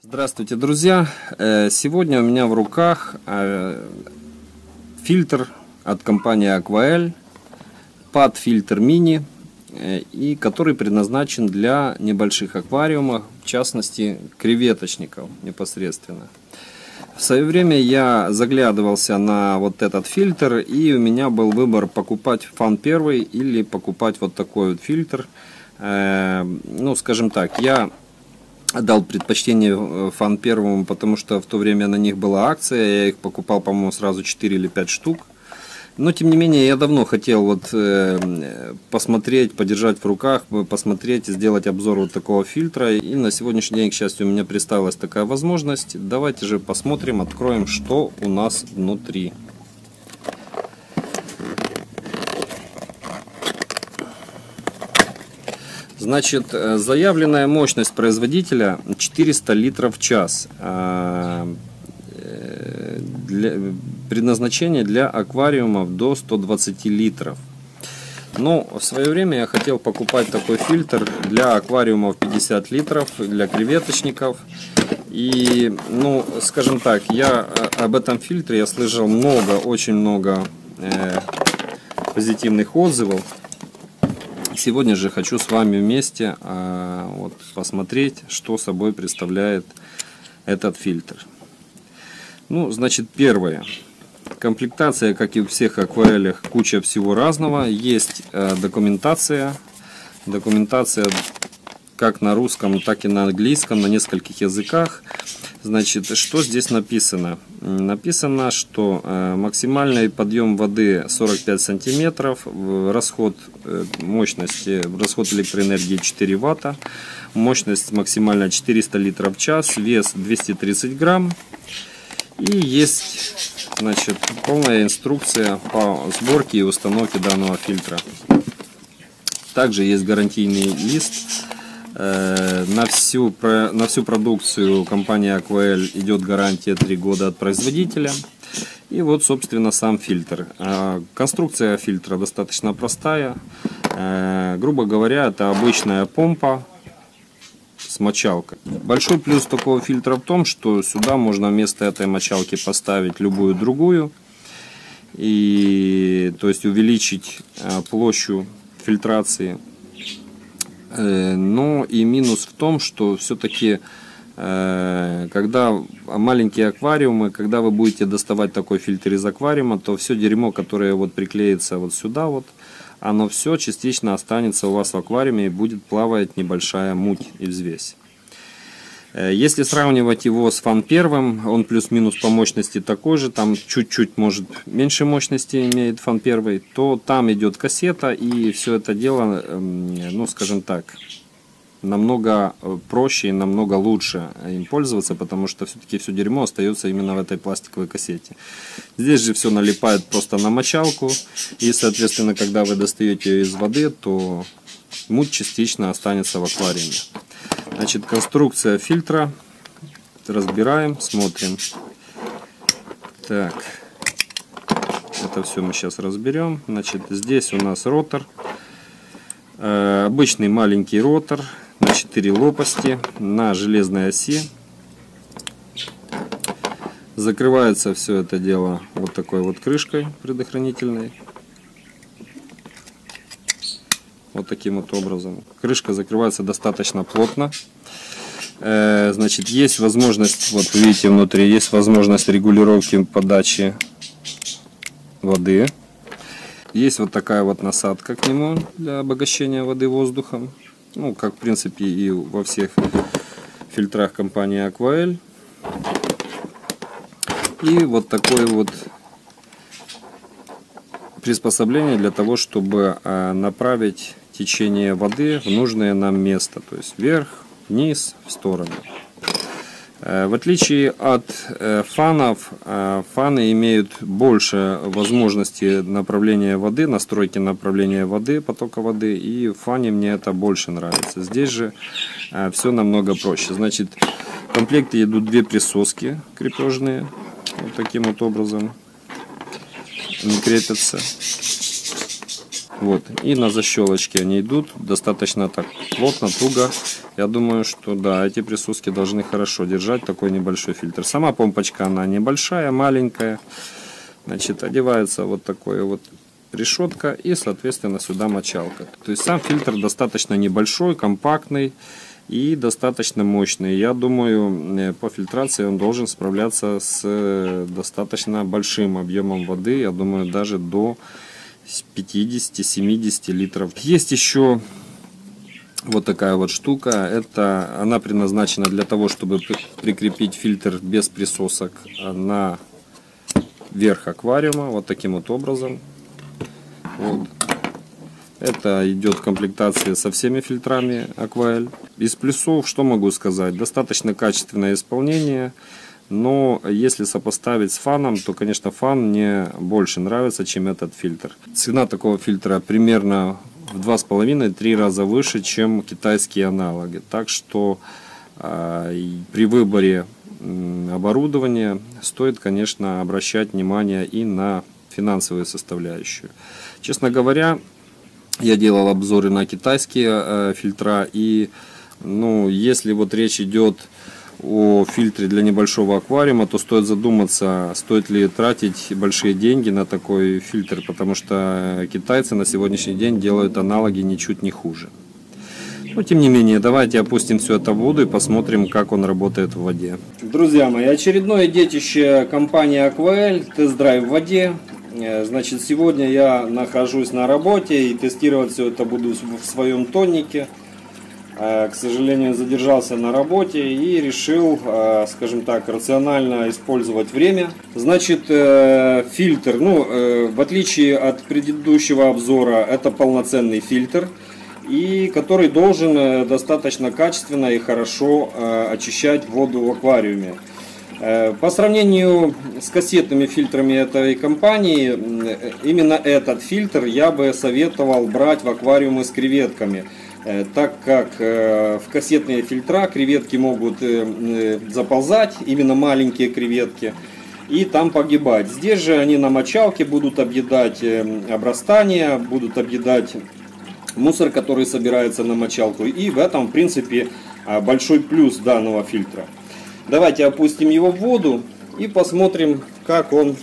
Здравствуйте, друзья! Э, сегодня у меня в руках э, фильтр от компании Aquael, PAD фильтр мини, и который предназначен для небольших аквариумов, в частности креветочников непосредственно. В свое время я заглядывался на вот этот фильтр, и у меня был выбор покупать фан первый или покупать вот такой вот фильтр. Ну, скажем так, я дал предпочтение э, фан первому, потому что в то время на них была акция, я их покупал, по-моему, сразу 4 или 5 штук. Но, тем не менее, я давно хотел вот э, посмотреть, подержать в руках, посмотреть, сделать обзор вот такого фильтра. И на сегодняшний день, к счастью, у меня представилась такая возможность. Давайте же посмотрим, откроем, что у нас внутри. Значит, э, заявленная мощность производителя 400 литров в час. А, э, для, предназначение для аквариумов до 120 литров. Но в свое время я хотел покупать такой фильтр для аквариумов 50 литров, для креветочников. И, ну, скажем так, я э, об этом фильтре я слышал много, очень много э, позитивных отзывов. Сегодня же хочу с вами вместе а, вот, посмотреть, что собой представляет этот фильтр. Ну, значит, первое. Комплектация, как и у всех акварелях, куча всего разного. Есть э, документация. Документация как на русском, так и на английском, на нескольких языках. Значит, что здесь написано? Написано, что э, максимальный подъем воды 45 сантиметров, расход э, мощности, расход электроэнергии 4 ватта, мощность максимальная 400 литров в час, вес 230 грамм. И есть значит, полная инструкция по сборке и установке данного фильтра. Также есть гарантийный лист Э, на всю, на всю продукцию компании Aquael идет гарантия 3 года от производителя. И вот, собственно, сам фильтр. А, конструкция фильтра достаточно простая. Э, грубо говоря, это обычная помпа с мочалкой. Большой плюс такого фильтра в том, что сюда можно вместо этой мочалки поставить любую другую. И то есть увеличить э, площадь фильтрации Э, но и минус в том, что все-таки э, когда маленькие аквариумы, когда вы будете доставать такой фильтр из аквариума, то все дерьмо, которое вот приклеится вот сюда вот, оно все частично останется у вас в аквариуме и будет плавать небольшая муть и взвесь. Э, если сравнивать его с фан первым, он плюс-минус по мощности такой же, там чуть-чуть может меньше мощности имеет фан первый, то там идет кассета и все это дело, эм, ну скажем так, намного э, проще и намного лучше им пользоваться, потому что все-таки все дерьмо остается именно в этой пластиковой кассете. Здесь же все налипает просто на мочалку, и соответственно, когда вы достаете ее из воды, то муть частично останется в аквариуме. Значит, конструкция фильтра. Разбираем, смотрим. Так. Это все мы сейчас разберем. Значит, здесь у нас ротор. Э, обычный маленький ротор 4 лопасти на железной оси. Закрывается все это дело вот такой вот крышкой предохранительной. Вот таким вот образом. Крышка закрывается достаточно плотно. Э, значит, есть возможность, вот видите внутри, есть возможность регулировки подачи воды. Есть вот такая вот насадка к нему для обогащения воды воздухом. Ну, как в принципе и во всех фильтрах компании Aquael. И вот такой вот приспособление для того, чтобы э, направить течение воды в нужное нам место, то есть вверх, вниз, в сторону. Э, в отличие от э, фанов, э, фаны имеют больше возможностей направления воды, настройки направления воды, потока воды, и в фане мне это больше нравится. Здесь же все намного проще. Значит, в комплекте идут две присоски крепежные, вот таким вот образом, они крепятся. Вот. И на защелочке они идут достаточно так плотно, туго. Я думаю, что да, эти присоски должны хорошо держать такой небольшой фильтр. Сама помпочка, она небольшая, маленькая. Значит, одевается вот такой вот решетка и, соответственно, сюда мочалка. То есть сам фильтр достаточно небольшой, компактный и достаточно мощный. Я думаю, э, по фильтрации он должен справляться с э, достаточно большим объемом воды. Я думаю, даже до 50-70 литров. Есть еще вот такая вот штука. Это она предназначена для того, чтобы прикрепить фильтр без присосок на верх аквариума. Вот таким вот образом. Вот. Это идет в комплектации со всеми фильтрами Aquael. Из плюсов, что могу сказать? Достаточно качественное исполнение. Но если сопоставить с фаном, то, конечно, фан мне больше нравится, чем этот фильтр. Цена такого фильтра примерно в 2,5-3 раза выше, чем китайские аналоги. Так что э, при выборе оборудования стоит, конечно, обращать внимание и на финансовую составляющую. Честно говоря, я делал обзоры на китайские э, фильтра и ну, если вот речь идет фильтре для небольшого аквариума, то стоит задуматься, стоит ли тратить большие деньги на такой фильтр, потому что китайцы на сегодняшний день делают аналоги ничуть не хуже. Но тем не менее, давайте опустим все это в воду и посмотрим, как он работает в воде. Друзья мои, очередное детище компании Aquael, тест-драйв в воде. Э, значит, сегодня я нахожусь на работе и тестировать все это буду в своем тоннике. Э, к сожалению, задержался на работе и решил, э, скажем так, рационально использовать время. Значит, э, фильтр, ну, в отличие от предыдущего обзора, это полноценный фильтр, и который должен достаточно качественно и хорошо очищать воду в аквариуме. По сравнению с кассетными фильтрами этой компании, именно этот фильтр я бы советовал брать в аквариумы с креветками – так как э, в кассетные фильтра креветки могут э, заползать, именно маленькие креветки, и там погибать. Здесь же они на мочалке будут объедать обрастания, будут объедать мусор, который собирается на мочалку. И в этом, в принципе, большой плюс данного фильтра. Давайте опустим его в воду и посмотрим, как он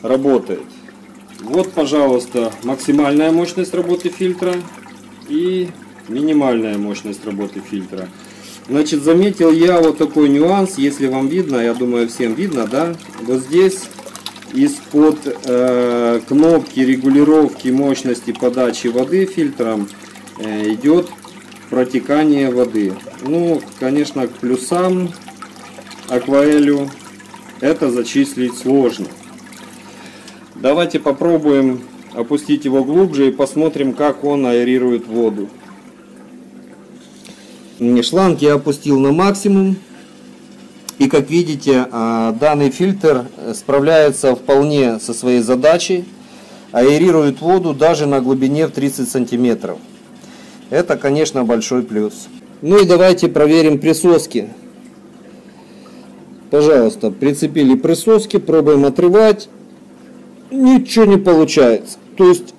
работает. Вот, пожалуйста, максимальная мощность работы фильтра. И минимальная мощность работы фильтра. Значит, заметил я вот такой нюанс, если вам видно, я думаю всем видно, да, вот здесь из-под э, кнопки регулировки мощности подачи воды фильтром э, идет протекание воды. Ну, конечно, к плюсам акваэлю это зачислить сложно. Давайте попробуем опустить его глубже и посмотрим, как он аэрирует воду. Шланг я опустил на максимум. И как видите, а, данный фильтр справляется вполне со своей задачей. Аэрирует воду даже на глубине в 30 сантиметров. Это, конечно, большой плюс. Ну и давайте проверим присоски. Пожалуйста, прицепили присоски, пробуем отрывать. Ничего не получается. То есть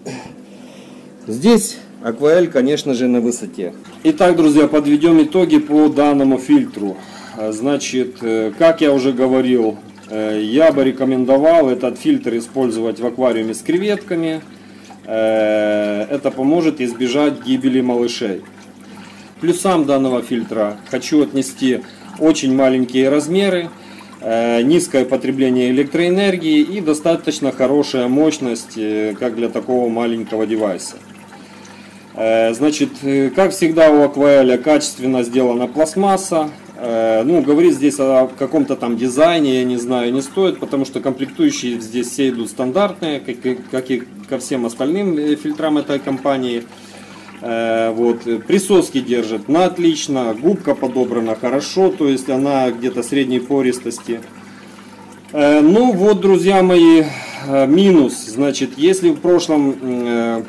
здесь Акваэль, конечно же, на высоте. Итак, друзья, подведем итоги по данному фильтру. А, значит, э, как я уже говорил, э, я бы рекомендовал этот фильтр использовать в аквариуме с креветками. Э, это поможет избежать гибели малышей. Плюсам данного фильтра хочу отнести очень маленькие размеры, низкое потребление электроэнергии и достаточно хорошая мощность, как для такого маленького девайса. Э, значит, э, как всегда у акваэля качественно сделана пластмасса. Э, ну, говорить здесь о каком-то там дизайне, я не знаю, не стоит, потому что комплектующие здесь все идут стандартные, как и, ко всем остальным фильтрам этой компании. Вот, присоски держит на отлично, губка подобрана хорошо, то есть она где-то средней пористости. Ну вот, друзья мои, минус. Значит, если в прошлом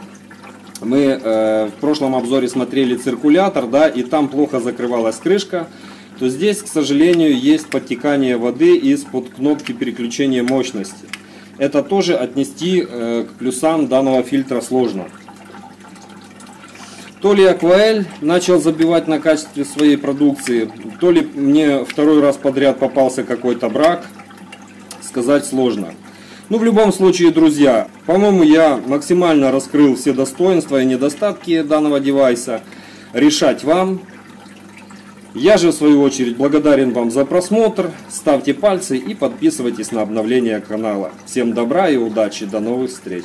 мы в прошлом обзоре смотрели циркулятор, да, и там плохо закрывалась крышка, то здесь, к сожалению, есть подтекание воды из-под кнопки переключения мощности. Это тоже отнести к плюсам данного фильтра сложно. То ли Акваэль начал забивать на качестве своей продукции, то ли мне второй раз подряд попался какой-то брак, сказать сложно. Ну, в любом случае, друзья, по-моему, я максимально раскрыл все достоинства и недостатки данного девайса. Решать вам. Я же, в свою очередь, благодарен вам за просмотр. Ставьте пальцы и подписывайтесь на обновление канала. Всем добра и удачи. До новых встреч.